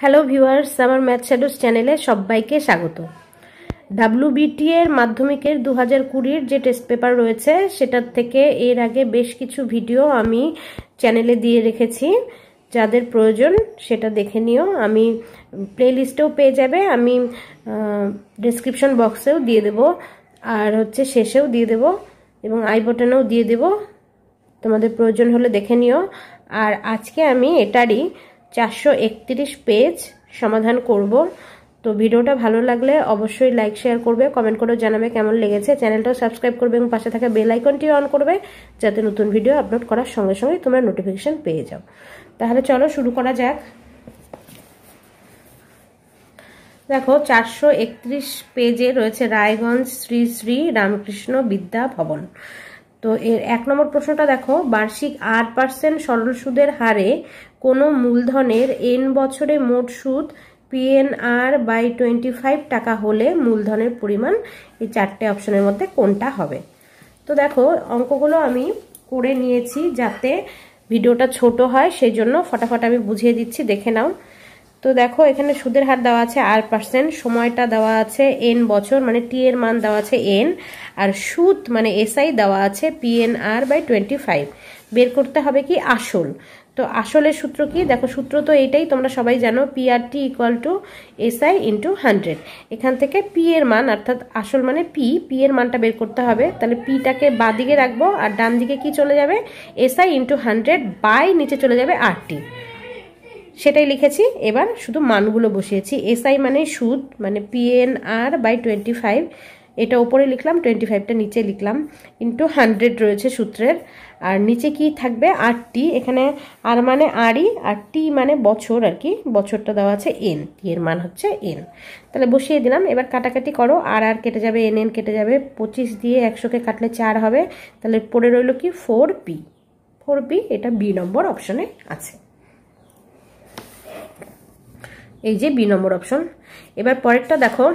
Hello viewers আমার math shadows চ্যানেলে সবাইকে স্বাগত। ডাব্লিউবিটি এর মাধ্যমিকের দু হাজার কুড়ির যে টেস্ট পেপার রয়েছে, সেটার থেকে এর আগে বেশ কিছু ভিডিও আমি চ্যানেলে দিয়ে রেখেছি। যাদের প্রয়োজন, সেটা দেখে নিও। আমি প্লেলিস্টেও পেয়ে যাবে, আমি ডিসক্রিপশন বক্সেও দিয়ে দেব। আর হচ্ছে শেষেও দিয়ে দেব এবং আই বটনেও দিয়ে দেব। তোমাদের প্রয়োজন হলে দেখে নিও। আর আজকে আমি এটারই চারশো একত্রিশ পেজ সমাধান করব। তো ভিডিওটা ভালো লাগলে অবশ্যই লাইক শেয়ার করবে কমেন্ট করে জানাবে কেমন লেগেছে। চ্যানেলটাও সাবস্ক্রাইব করবে এবং পাশে থাকা বেল আইকনটি অন করবে, যাতে নতুন ভিডিও আপলোড করার সঙ্গে সঙ্গে তোমরা নোটিফিকেশান পেয়ে যাও। তাহলে চলো শুরু করা যাক। দেখো, চারশো একত্রিশ পেজে রয়েছে রায়গঞ্জ শ্রী শ্রী রামকৃষ্ণ বিদ্যা ভবন। তো এর এক নম্বর প্রশ্নটা দেখো, বার্ষিক আট পার্সেন্ট সরল সুদের হারে কোনো মূলধনের এন বছরে মোট সুদ পিএনআর বাই টোয়েন্টি ফাইভ টাকা হলে মূলধনের পরিমাণ এই চারটে অপশনের মধ্যে কোনটা হবে? তো দেখো, অঙ্কগুলো আমি করে নিয়েছি যাতে ভিডিওটা ছোট হয়, সেই জন্য ফটাফট আমি বুঝিয়ে দিচ্ছি, দেখে নাও। তো দেখো, এখানে সুদের হার দেওয়া আছে আর পার্সেন্ট সময়টা দেওয়া আছে এন বছর মানে টি এর মান দেওয়া আছে এন আর সুদ মানে এসআই দেওয়া আছে পিএনআর বাই টোয়েন্টি ফাইভ বের করতে হবে কি আসল। তো আসলের সূত্র কি? দেখো, সূত্র তো এইটাই, তোমরা সবাই জানো P R T equal to SI into hundred এখান থেকে পি এর মান, অর্থাৎ আসল মানে পি পি এর মানটা বের করতে হবে। তাহলে পিটাকে বাঁ দিকে রাখব, আর ডান দিকে কি চলে যাবে? এসআই ইন্টু হান্ড্রেড বাই নিচে চলে যাবে আর টি সেটাই লিখেছি। এবার শুধু মানগুলো বসিয়েছি। এসআই মানে সুদ মানে পিএনআর বাই টোয়েন্টি ফাইভ এটা ওপরে লিখলাম টোয়েন্টি ফাইভটা নিচে লিখলাম। ইন্টু হান্ড্রেড রয়েছে সূত্রের। আর নিচে কি থাকবে? আর টি এখানে আর মানে আরই আর টি মানে বছর আর কি। বছরটা দেওয়া আছে এন টি এর মান হচ্ছে এন তাহলে বসিয়ে দিলাম। এবার কাটাকাটি করো। আর আর কেটে যাবে এন এন কেটে যাবে। পঁচিশ দিয়ে একশোকে কাটলে চার হবে। তাহলে পড়ে রইল কি? ফোর পি ফোর পি এটা বি নম্বর অপশনে আছে। এই যে বি নম্বর অপশন। এবার পরেরটা দেখো,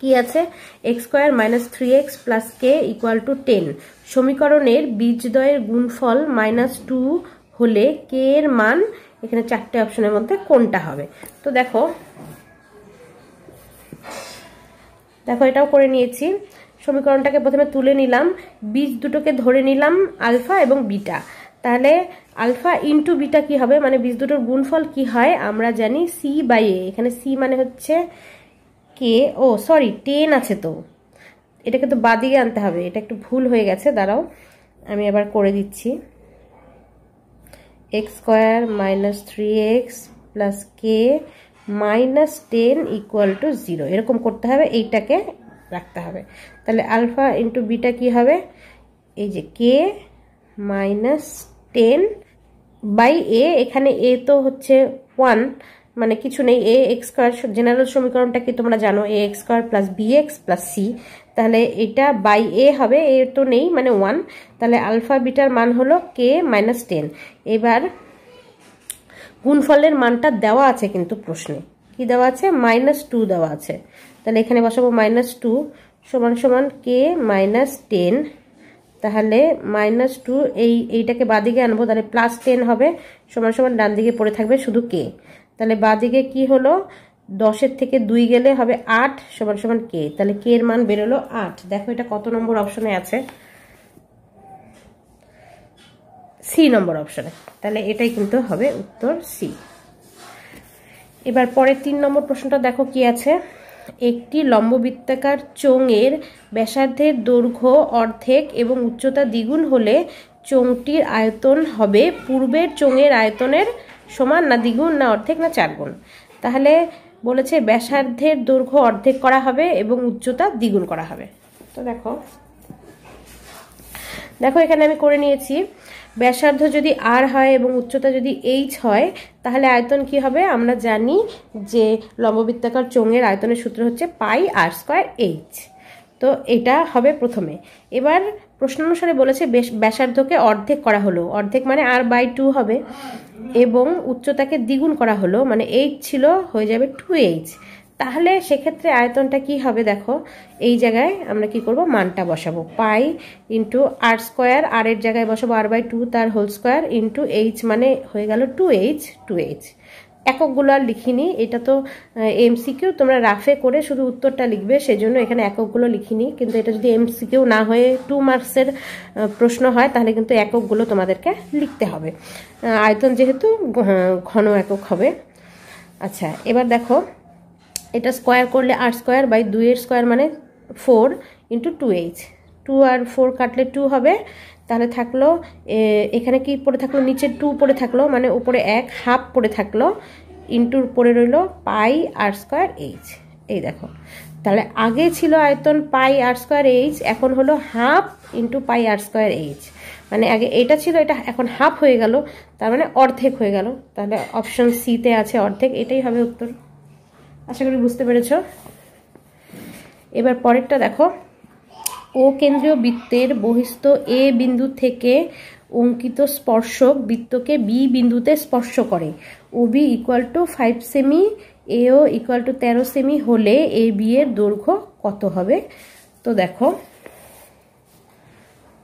কি আছে? X square minus three x plus k equal to ten সমীকরণের বীজদ্বয়ের গুণফল মাইনাস টু হলে কে এর মান, এখানে চারটে অপশনের মধ্যে কোনটা হবে? তো দেখো দেখো এটাও করে নিয়েছি। সমীকরণটাকে প্রথমে তুলে নিলাম। বীজ দুটোকে ধরে নিলাম, আলফা এবং বিটা। তাহলে আলফা ইন্টু বিটা কি হবে? মানে বীজ দুটোর গুণফল কি হয়? আমরা জানি সি বাই এ এখানে সি মানে হচ্ছে কে ও সরি টেন আছে তো। এটাকে তো বাদিকে আনতে হবে। এটা একটু ভুল হয়ে গেছে, দাঁড়াও। আমি আবার করে দিচ্ছি। X square minus three x plus k minus ten equal to zero এরকম করতে হবে, এইটাকে রাখতে হবে। তাহলে আলফা ইন্টু বিটা কি হবে? এই যে k minus ten by a, এখানে এ তো হচ্ছে ওয়ান মানে কিছু নেই, এ এক্স স্কোয়ার জেনারেল সমীকরণটা কি তোমরা জানো? A x square plus b x plus c. তাহলে এটা বাই এ হবে, এ তো নেই মানে ওয়ান তাহলে আলফা বিটার মান হলো কে মাইনাস টেন এবার গুণফলের মানটা দেওয়া আছে কিন্তু প্রশ্নে। কি দেওয়া আছে? মাইনাস টু দেওয়া আছে। তাহলে এখানে বসাবো মাইনাস টু সমান সমান কে মাইনাস টেন তাহলে মাইনাস টু এই, এইটাকে বাদিকে আনব, তাহলে প্লাস টেন হবে। সমান সমান ডান দিকে পড়ে থাকবে শুধু কে তাহলে বাদিকে কি হলো? দশের থেকে দুই গেলে হবে আট, সমান সমান কে তাহলে কে এর মান বেরোলো আট। দেখো এটা কত নম্বর অপশনে আছে। সি নম্বর অপশনে তাহলে এটাই কিন্তু হবে উত্তর সি এবার পরের তিন নম্বর প্রশ্নটা দেখো কি আছে। একটি লম্ববৃত্তাকার চোঙের ব্যাসার্ধের দৈর্ঘ্য, অর্ধেক এবং উচ্চতা দ্বিগুণ হলে চোঙটির আয়তন হবে পূর্বের চোঙের আয়তনের সমান না দ্বিগুণ না অর্ধেক না চারগুণ। তাহলে বলেছে ব্যাসার্ধের দৈর্ঘ্য অর্ধেক করা হবে এবং উচ্চতা দ্বিগুণ করা হবে। তো দেখো দেখো এখানে আমি করে নিয়েছি। ব্যাসার্ধ যদি আর হয় এবং উচ্চতা যদি এইচ হয়, তাহলে আয়তন কি হবে? আমরা জানি যে লম্ববৃত্তাকার চোঙের আয়তনের সূত্র হচ্ছে পাই আর স্কোয়ার এইচ তো এটা হবে প্রথমে। এবার প্রশ্ন অনুসারে বলেছে ব্যাসার্ধকে অর্ধেক করা হলো। অর্ধেক মানে আর বাই টু হবে। এবং উচ্চতাকে দ্বিগুণ করা হলো। মানে এইচ ছিল, হয়ে যাবে টু এইচ তাহলে সেক্ষেত্রে আয়তনটা কি হবে দেখো? এই জায়গায় আমরা কি করব? মানটা বসাবো। পাই ইন্টু আর স্কোয়ার আর এর জায়গায় বসাবো আর বাই টু তার হোল স্কোয়ার ইন্টু এইচ মানে হয়ে গেল টু এইচ টু এইচ এককগুলো আর লিখিনি, এটা তো এমসিকিউ তোমরা রাফে করে শুধু উত্তরটা লিখবে, সেজন্য এখানে এককগুলো লিখিনি, কিন্তু এটা যদি এমসিকিউ না হয়ে টু মার্কসের প্রশ্ন হয়, তাহলে কিন্তু এককগুলো তোমাদেরকে লিখতে হবে। আয়তন যেহেতু ঘন একক হবে। আচ্ছা এবার দেখো এটা স্কোয়ার করলে আর স্কোয়ার বাই দুইয়ের স্কোয়ার মানে four into two h. Two আর ফোর কাটলে টু হবে, তাহলে থাকল এখানে কি পড়ে থাকল? নিচে টু পড়ে থাকল মানে উপরে এক, হাফ পড়ে থাকল, ইন্টুর পরে রইল পাই আর স্কোয়ার এইচ। এই দেখো, তাহলে আগে ছিল আয়তন পাই আর স্কোয়ার এইচ, এখন হলো হাফ ইন্টু পাই আর স্কোয়ার এইচ। মানে আগে এটা ছিল, এটা এখন হাফ হয়ে গেল, তার মানে অর্ধেক হয়ে গেল। তাহলে অপশন সিতে আছে অর্ধেক, এটাই হবে উত্তর। আশা করি বুঝতে পেরেছ। এবার পরেরটা দেখো। ও কেন্দ্রীয় বৃত্তের বহিস্থ এ বিন্দু থেকে অঙ্কিত স্পর্শক বৃত্তকে বি বিন্দুতে স্পর্শ করে। O B equal to five semi এও ইকুয়াল টু তেরো সেমি হলে এ বি এর দৈর্ঘ্য কত হবে? তো দেখো।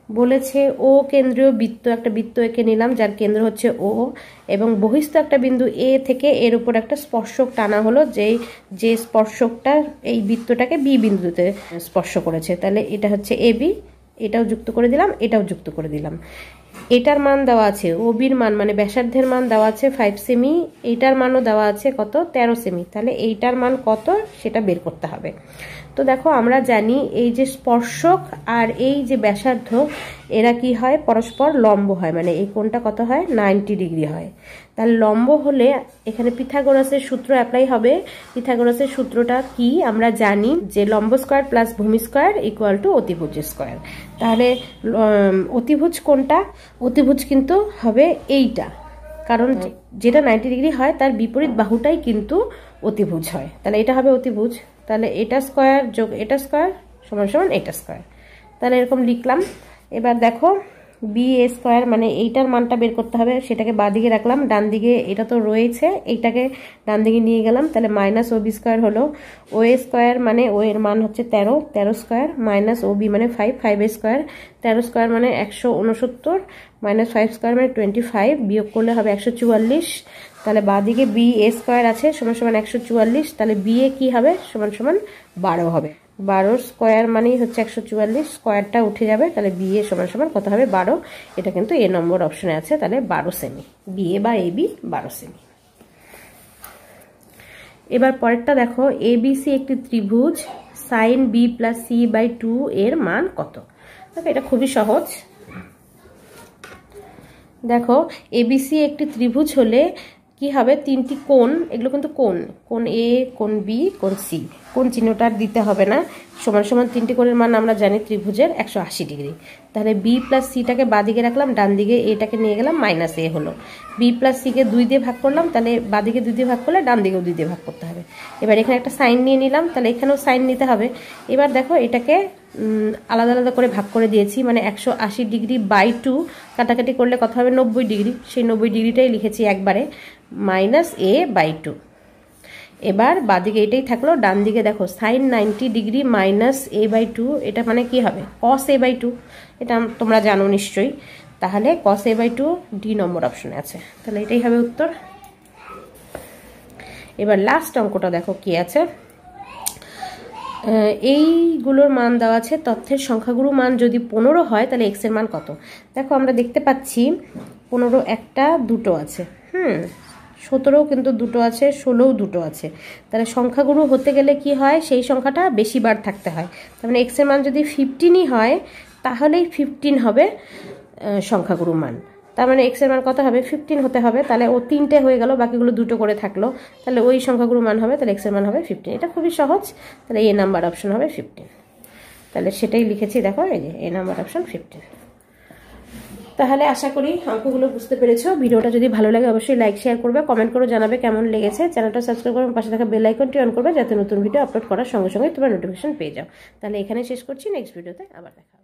বলেছে, ও কেন্দ্রীয় বৃত্ত, একটা বৃত্ত এঁকে নিলাম, যার কেন্দ্র হচ্ছে ও এবং বহিস্থ একটা বিন্দু এ থেকে এর উপর একটা স্পর্শক টানা হলো, যেই, যে স্পর্শকটা এই বৃত্তটাকে বি বিন্দুতে স্পর্শ করেছে। তাহলে এটা হচ্ছে এ বি, এটাও যুক্ত করে দিলাম, এটাও যুক্ত করে দিলাম। এটার মান দেওয়া আছে ওবির মান মানে ব্যাসার্ধের মান দেওয়া আছে ফাইভ সেমি এইটার মানও দেওয়া আছে কত? তেরো সেমি তাহলে এইটার মান কত? সেটা বের করতে হবে। তো দেখো আমরা জানি এই যে স্পর্শক আর এই যে ব্যাসার্ধ এরা কি হয়? পরস্পর লম্ব হয় মানে এই কোণটা কত হয়? নাইনটি ডিগ্রি হয়। তাহলে লম্ব হলে এখানে পিথাগোরাসের সূত্র অ্যাপ্লাই হবে। পিথাগোরাসের সূত্রটা কি? আমরা জানি যে লম্ব স্কোয়ার প্লাস ভূমি স্কোয়ার ইকুয়াল টু অতিভুজ স্কোয়ার তাহলে অতিভুজ কোনটা অতিভুজ কিন্তু হবে এইটা। কারণ যেটা নাইনটি ডিগ্রি হয় তার বিপরীত বাহুটাই কিন্তু অতিভুজ হয়। তাহলে এটা হবে অতিভুজ। তাহলে এটা স্কোয়ার যোগ এটা স্কোয়ার সমান সমান এটা স্কোয়ার। তাহলে এরকম লিখলাম। এবার দেখো বি এ স্কোয়ার মানে এইটার মানটা বের করতে হবে, সেটাকে বা দিকে রাখলাম, ডান দিকে এটা তো রয়েছে, এইটাকে ডান দিকে নিয়ে গেলাম, তাহলে মাইনাস ও বি স্কোয়ার হলো ও এ স্কোয়ার মানে ও এর মান হচ্ছে তেরো তেরো স্কোয়ার মাইনাস ও বি মানে ফাইভ ফাইভ এ স্কোয়ার, তেরো স্কোয়ার মানে একশো উনসত্তর মাইনাস ফাইভ স্কোয়ার মানে টোয়েন্টি ফাইভ বিয়োগ করলে হবে একশো চুয়াল্লিশ তাহলে বাদিকে বি এ স্কোয়ার আছে, সমান সমান একশো চুয়াল্লিশ, তাহলে বি এ কী হবে? সমান সমান বারো হবে। বারোর স্কোয়ার মানেই হচ্ছে একশো চুয়াল্লিশ স্কোয়ারটা উঠে যাবে, তাহলে বি এ সমান সমান কত হবে? বারো। এটা কিন্তু এ নম্বর অপশনে আছে, তাহলে বারো সেমি এ বা এ বি বারো সেমি এবার পরেরটা দেখো এ একটি ত্রিভুজ sine B plus C by two এর মান কত? দেখো, এটা খুবই সহজ। দেখো এবিসি একটি ত্রিভুজ হলে কি হবে? তিনটি কোন এগুলো কিন্তু কোন কোন এ কোন বি কোন সি কোন চিহ্নটা দিতে হবে না। সমান সমান তিনটি কোণের মান আমরা জানি ত্রিভুজের একশো আশি ডিগ্রি। তাহলে বি প্লাস সিটাকে বাদিকে রাখলাম, ডান দিকে এটাকে নিয়ে গেলাম মাইনাস এ হলো। বি প্লাস সিকে দুই দিয়ে ভাগ করলাম, তাহলে বাদিকে দুই দিয়ে ভাগ করলে ডান দিকেও দুই দিয়ে ভাগ করতে হবে। এবার এখানে একটা সাইন নিয়ে নিলাম, তাহলে এখানেও সাইন নিতে হবে। এবার দেখো এটাকে আলাদা আলাদা করে ভাগ করে দিয়েছি। মানে একশো আশি ডিগ্রি বাই টু কাটাকাটি করলে কত হবে নব্বই ডিগ্রি। সেই নব্বই ডিগ্রিটাই লিখেছি একবারে মাইনাস এ বাই টু। এবার বাদিকে এটাই থাকল ডান দিকে দেখো, sine ninety degree minus A by two, এটা মানে কি হবে? Cos A by two. এটা তোমরা জানো নিশ্চয়ই। তাহলে cos A by two D number অপশনে আছে। তাহলে এটাই হবে উত্তর। এবার লাস্ট অঙ্কটা দেখো কি আছে। এইগুলোর মান দেওয়া আছে, তথ্যের সংখ্যাগুরু মান যদি পনেরো হয়, তাহলে এক্সের মান কত? দেখো, আমরা দেখতে পাচ্ছি পনেরো একটা দুটো আছে। হুম, সতেরোও কিন্তু দুটো আছে, ষোলোও দুটো আছে। তাহলে সংখ্যাগুরু হতে গেলে কি হয়? সেই সংখ্যাটা বেশি বার থাকতে হয়। তার মানে এক্সের মান যদি ফিফটিনই হয়, তাহলেই ফিফটিন হবে সংখ্যাগুরু মান। তার মানে এক্সের মান কত হবে? ফিফটিন হতে হবে। তাহলে ও তিনটে হয়ে গেল, বাকিগুলো দুটো করে থাকল। তাহলে ওই সংখ্যাগুলো মান হবে, তাহলে এক্সের মান হবে ফিফটিন এটা খুবই সহজ। তাহলে এ নাম্বার অপশন হবে ফিফটিন তাহলে সেটাই লিখেছি, দেখো, এই যে এ নাম্বার অপশন ফিফটিন তাহলে আশা করি অঙ্কগুলো বুঝতে পেরেছ। ভিডিওটা যদি ভালো লাগে, অবশ্যই লাইক শেয়ার করবে। কমেন্ট করে জানাবে কেমন লেগেছে। চ্যানেলটা সাবস্ক্রাইব করবে পাশে থাকা বেল আইকনটি অন করবে, যাতে নতুন ভিডিও আপলোড করার সঙ্গে সঙ্গে তোমরা নোটিফিকেশন পেয়ে যাও। তাহলে এখানে শেষ করছি। নেক্সট ভিডিওতে আবার দেখা